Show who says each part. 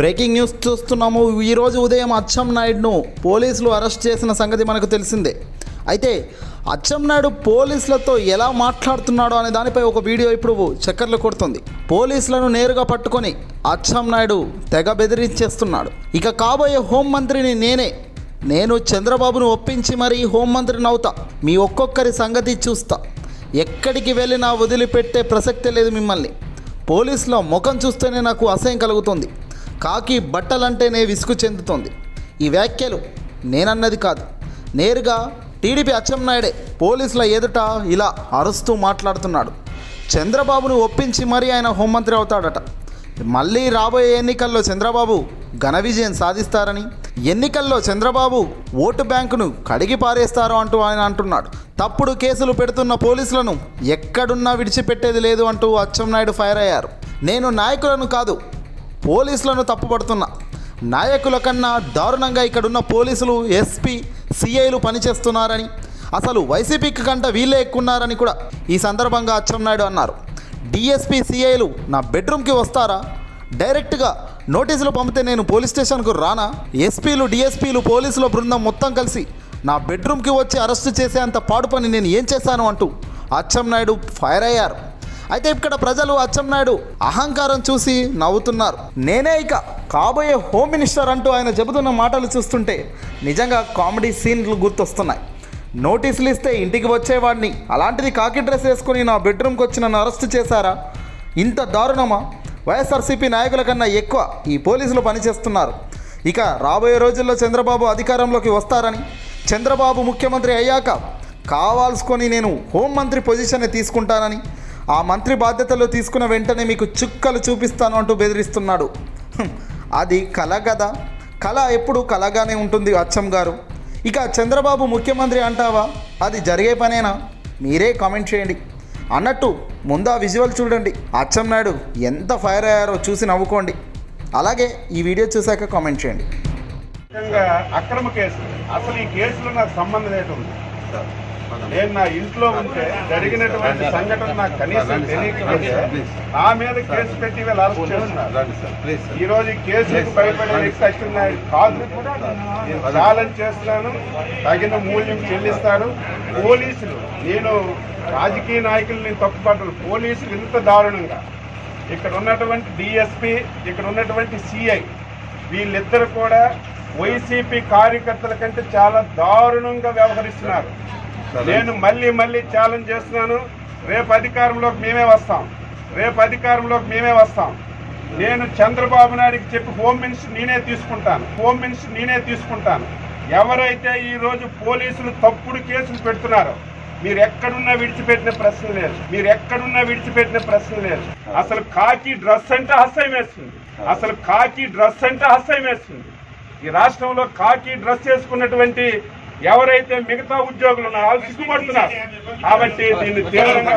Speaker 1: Breaking news చూస్తున్నాము. ఈరోజు ఉదయం అచ్చం నాయుడును పోలీసులు అరెస్ట్ చేసిన సంగతి మనకు తెలిసిందే. అయితే అచ్చం నాయుడు పోలీసులతో ఎలా మాట్లాడుతున్నాడో అనే దానిపై ఒక వీడియో ఇప్పుడు చక్కర్లు కొడుతుంది. పోలీసులను నేరుగా పట్టుకొని అచ్చం నాయుడు తెగ బెదిరించేస్తున్నాడు. ఇక కాబోయే హోంమంత్రిని నేనే. నేను చంద్రబాబును ఒప్పించి మరీ హోంమంత్రిని అవుతా. మీ ఒక్కొక్కరి సంగతి చూస్తా. ఎక్కడికి వెళ్ళినా వదిలిపెట్టే ప్రసక్తే లేదు మిమ్మల్ని. పోలీసుల ముఖం చూస్తేనే నాకు అసహ్యం కలుగుతుంది. కాకి బట్టలంటేనే విసుగు చెందుతోంది. ఈ వ్యాఖ్యలు నేనన్నది కాదు. నేరుగా టీడీపీ అచ్చెన్నాయుడే పోలీసుల ఎదుట ఇలా అరుస్తూ మాట్లాడుతున్నాడు. చంద్రబాబును ఒప్పించి మరీ ఆయన హోంమంత్రి అవుతాడట. మళ్ళీ రాబోయే ఎన్నికల్లో చంద్రబాబు ఘన విజయం సాధిస్తారని ఎన్నికల్లో చంద్రబాబు ఓటు బ్యాంకును కడిగి పారేస్తారు అంటూ ఆయన అంటున్నాడు. తప్పుడు కేసులు పెడుతున్న పోలీసులను ఎక్కడున్నా విడిచిపెట్టేది లేదు అంటూ అచ్చెన్నాయుడు ఫైర్ అయ్యారు. నేను నాయకులను కాదు పోలీసులను తప్పుపడుతున్నా. నాయకుల కన్నా దారుణంగా ఇక్కడున్న పోలీసులు ఎస్పీ సిఐలు పనిచేస్తున్నారని అసలు వైసీపీకి కంట వీళ్ళే ఎక్కున్నారని కూడా ఈ సందర్భంగా అచ్చెన్నాయుడు అన్నారు. డిఎస్పీ సిఐలు నా బెడ్రూమ్కి వస్తారా? డైరెక్ట్గా నోటీసులు పంపితే నేను పోలీస్ స్టేషన్కు రానా? ఎస్పీలు డిఎస్పీలు పోలీసుల బృందం మొత్తం కలిసి నా బెడ్రూమ్కి వచ్చి అరెస్టు చేసే అంత పాడు పని నేను ఏం చేశాను అంటూ అచ్చెన్నాయుడు ఫైర్ అయ్యారు. అయితే ఇక్కడ ప్రజలు అచ్చెన్నాయుడు అహంకారం చూసి నవ్వుతున్నారు. నేనే ఇక కాబోయే హోమ్ మినిస్టర్ అంటూ ఆయన చెబుతున్న మాటలు చూస్తుంటే నిజంగా కామెడీ సీన్లు గుర్తొస్తున్నాయి. నోటీసులు ఇస్తే ఇంటికి వచ్చేవాడిని. అలాంటిది కాకి డ్రెస్ వేసుకుని నా బెడ్రూమ్కి వచ్చి నన్ను అరెస్ట్ చేశారా? ఇంత దారుణమా? వైఎస్ఆర్సీపీ నాయకుల కన్నా ఎక్కువ ఈ పోలీసులు పనిచేస్తున్నారు. ఇక రాబోయే రోజుల్లో చంద్రబాబు అధికారంలోకి వస్తారని చంద్రబాబు ముఖ్యమంత్రి అయ్యాక కావాల్సుకొని నేను హోంమంత్రి పొజిషన్ తీసుకుంటానని ఆ మంత్రి బాధ్యతలు తీసుకున్న వెంటనే మీకు చుక్కలు చూపిస్తాను అంటూ బెదిరిస్తున్నాడు. అది కళ కదా కళ ఎప్పుడు కళగానే ఉంటుంది అచ్చం గారు. ఇక చంద్రబాబు ముఖ్యమంత్రి అంటావా? అది జరిగే పనేనా? మీరే కామెంట్ చేయండి. అన్నట్టు ముందు ఆ విజువల్ చూడండి. అచ్చం నాయుడు ఎంత ఫైర్ అయ్యారో చూసి నవ్వుకోండి. అలాగే ఈ వీడియో చూశాక కామెంట్ చేయండి.
Speaker 2: అక్రమ కేసులు. అసలు ఈ కేసులో నాకు సంబంధం ఏంటుంది నేను నా ఇంట్లో ఉంటే జరిగినటువంటి సంఘటన నాకు కనీసం తెలియకపోతే నా మీద కేసు పెట్టి వీళ్ళు అరెస్ట్ చేస్తున్నారు. ఈ రోజు కేసులకు భయపడే వ్యక్తి కాదు. నేను ఛాలెంజ్ చేస్తున్నాను. తగిన మూల్యం చెల్లిస్తాడు పోలీసులు నేను రాజకీయ నాయకుల్ని తప్పుపట్టను. పోలీసులు ఇంత దారుణంగా. ఇక్కడ ఉన్నటువంటి డిఎస్పి ఇక్కడ ఉన్నటువంటి సిఐ వీళ్ళిద్దరు కూడా వైసీపీ కార్యకర్తల కంటే చాలా దారుణంగా వ్యవహరిస్తున్నారు. నేను మళ్ళీ మళ్ళీ ఛాలెంజ్ చేస్తున్నాను. రేపు అధికారంలోకి మేమే వస్తాం. రేపు అధికారంలోకి మేమే వస్తాం. నేను చంద్రబాబు నాయుడికి చెప్పి హోమ్ మినిస్టర్ నేనే తీసుకుంటాను. హోమ్ మినిస్టర్ నేనే తీసుకుంటాను. ఎవరైతే ఈరోజు పోలీసులు తప్పుడు కేసులు పెడుతున్నారో మీరు ఎక్కడున్నా విడిచిపెట్టిన ప్రశ్న లేదు. మీరు ఎక్కడున్నా విడిచిపెట్టిన ప్రశ్న లేదు. అసలు కాకి డ్రెస్ అంటే అసహ్యం వేస్తుంది. అసలు కాకి డ్రెస్ అంటే అసహ్యం వేస్తుంది. ఈ రాష్ట్రంలో కాకి డ్రెస్ చేసుకున్నటువంటి ఎవరైతే మిగతా ఉద్యోగులు ఉన్నారో సిగ్గుపడుతున్నారు. కాబట్టి దీన్ని తీవ్రంగా